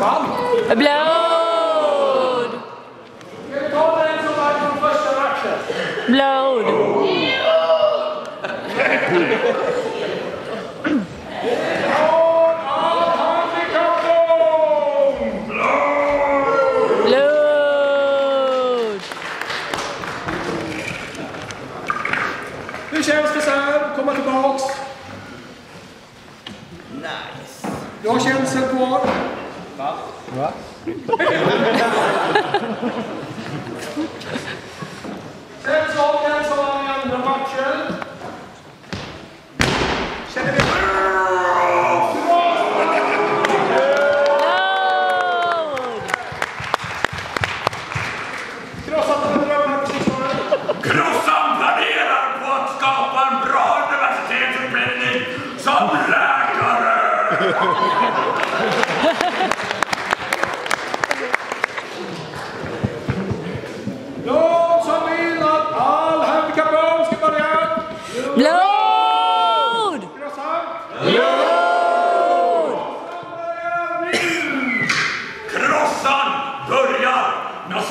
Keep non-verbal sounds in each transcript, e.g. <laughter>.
vann? Blod! Ska vi ta den som vann från första matchen? Blod! Från Afrikaton! Blod! Hur känns det så här? Komma tillbaks? Nice. Du har känsel kvar? Sen så den som vann i andra matchen. Känner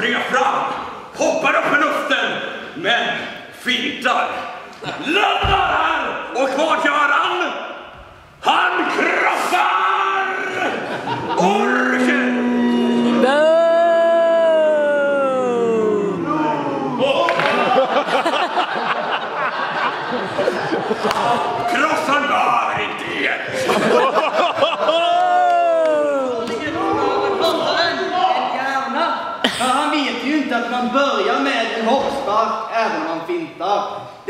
springa fram, hoppar upp i luften, men fintar. Landar här och vad gör han? Han krossar orken! Blod! Krossan var inte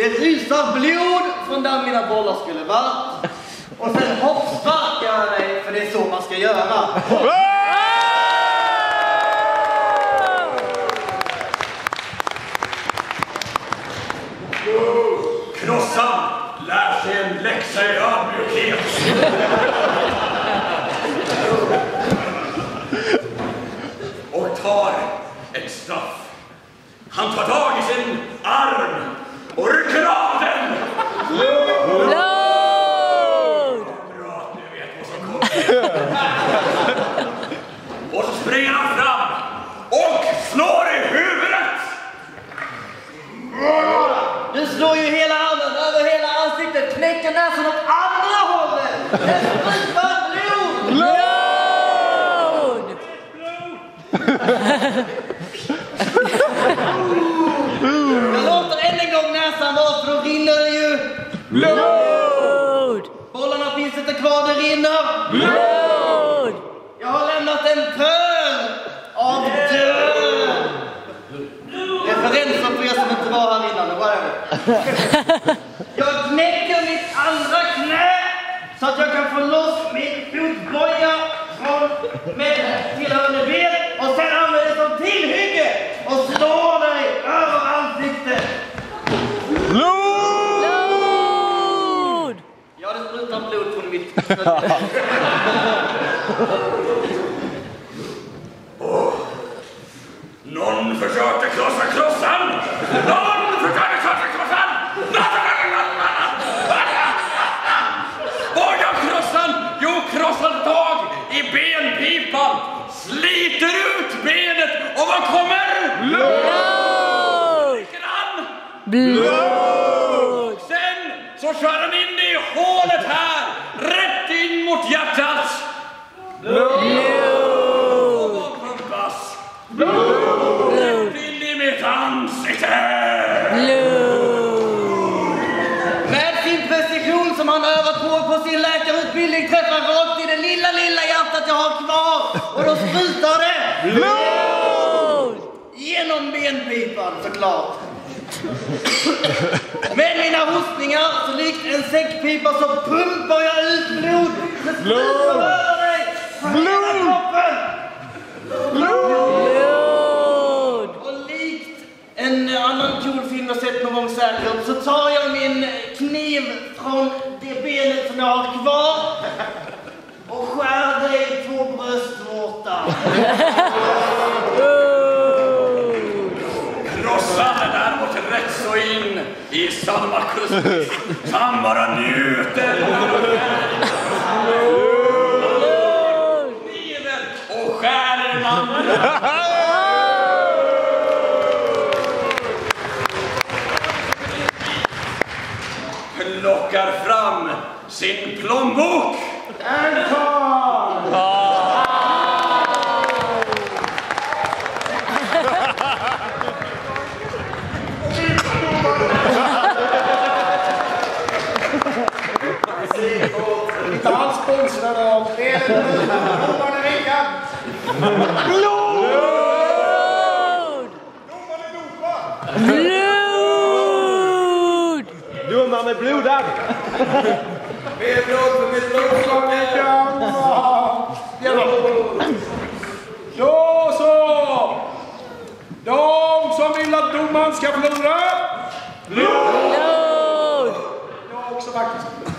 Det rusar blod från där mina bollar skulle varit. Och sen hoppsparkar jag dig, för det är så man ska göra. Krossan lär sig en läxa i ödmjukhet. Och tar ett straff. Han tar tag i sin arm och rycker av den. Blod! Bra att ni vet vad som kommer. Och så springer han fram och slår i huvudet. Du slår ju hela armen över hela ansiktet, näsan åt andra hållet. Det sprutar blod. Blod! Jag låter än en gång näsan vara, för då rinner det ju. Blod! Bollarna finns inte kvar, det rinner. Blod! Jag har lämnat en pöl av död. Referenser för er som inte var här innan, whatever. Jag knäcker mitt andra knä så att jag kan få loss min fotboja från med tillhörande ben och sen använder det som tillhygge och slår dig över ansiktet. Blod! Ja, det sprutar blod från mitt <laughs> Någon försökte krossa krossan! Någon försökte krossa krossan! Vad gör krossan? Jo, krossan tag i benpipan, sliter ut benet och vad kommer? Blod! Vilken han? Blod! Sen så kör han in det i hålet här, rätt in mot hjärtat. Vad pumpas? Rätt in i mitt ansikte. Med sin precision som han övat på på sin läkarutbildning träffar rakt i det lilla, lilla hjärtat jag har kvar. Och då sprutar det Blod! genom benpipan såklart. <laughs> Med mina hostningar, så likt en säckpipa, så pumpar jag ut blod. Det hela kroppen. Blod! Och likt en annan cool film jag sett någon gång säkert så tar jag min kniv från det benet som jag har kvar och skär dig på bröstvårtan. Krossan <laughs> i samma kust. Han bara njuter. Kniven och skär den andra. Plockar fram sin plånbok.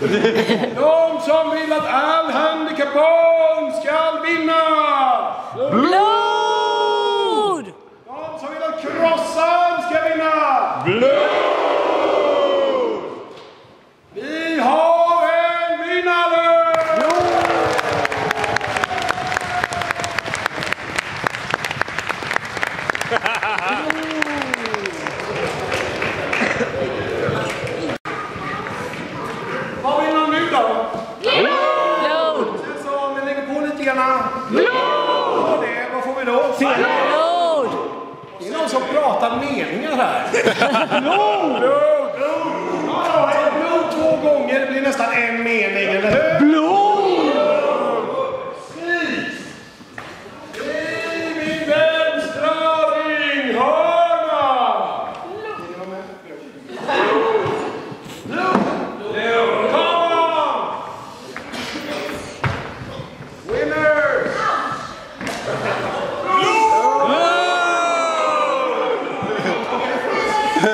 <laughs> De som vill att all handikappbarn ska vinna blod! De som vill att Krossan ska vinna blod! meningar här. <laughs> Blod! Blod! Blod två gånger, det blir nästan en mening, eller hur? Blod!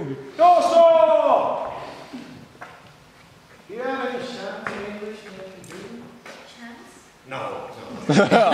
filme. Eu sou! You have any chance in English? Chance? No. no. <laughs> <laughs>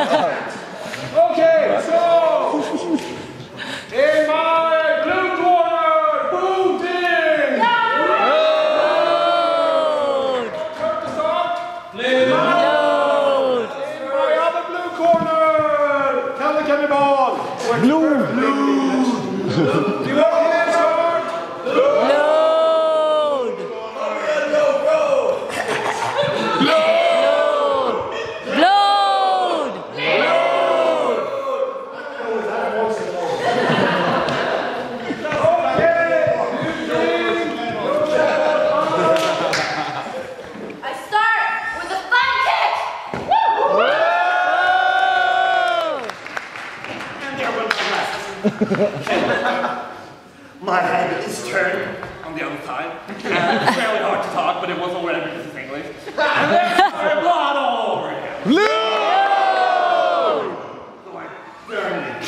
<laughs> and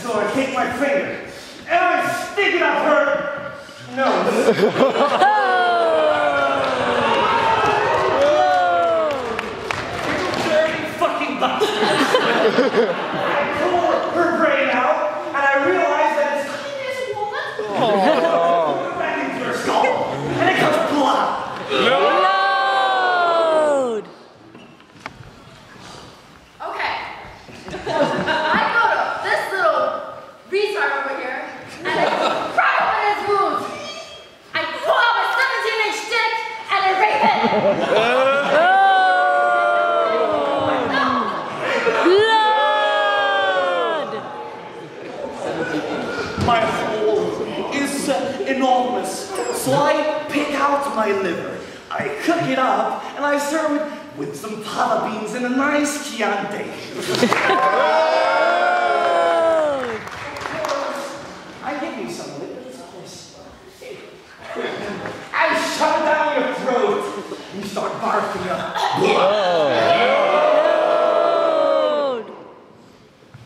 so I take my finger and I stick it up her nose. <laughs> oh. Dirty fucking bastard. <laughs> So I pick out my liver, I cook it up, and I serve it with some fava beans and a nice Chianti. <laughs> I give you some liver, of course. I shove it down your throat. You start barfing up. Load.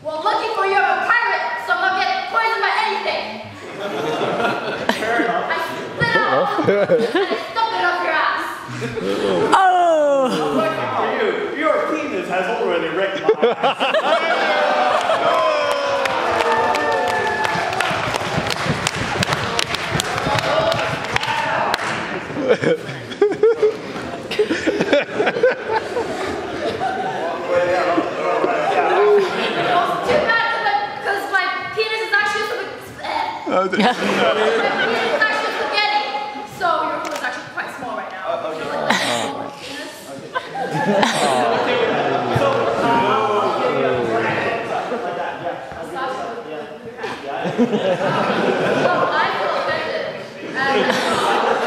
Well, looking for you, I'm a pirate, so I'm not getting poisoned by anything. Fair enough. I spit it out and I stuff it up your ass. Oh. You, your penis has already wrecked my ass. Well, too bad because my penis is actually spaghetti. my penis is actually spaghetti. So your foot is actually quite small right now. You know, like that small penis. Oh, <laughs>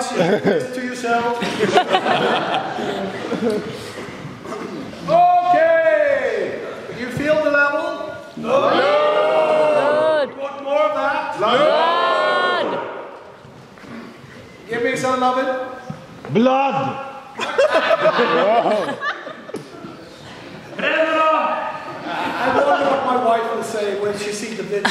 apologize. <laughs> You to yourself. okay. You feel the level? Load. Want more of that? Load. Give me some loving. Blood! <laughs> Uh, I wonder what my wife will say when she sees the video.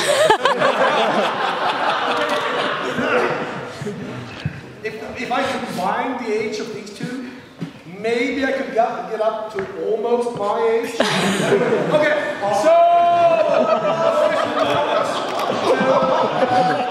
Have to get up to almost my age. <laughs> okay, so. <laughs> so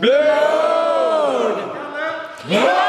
Blood! Blood!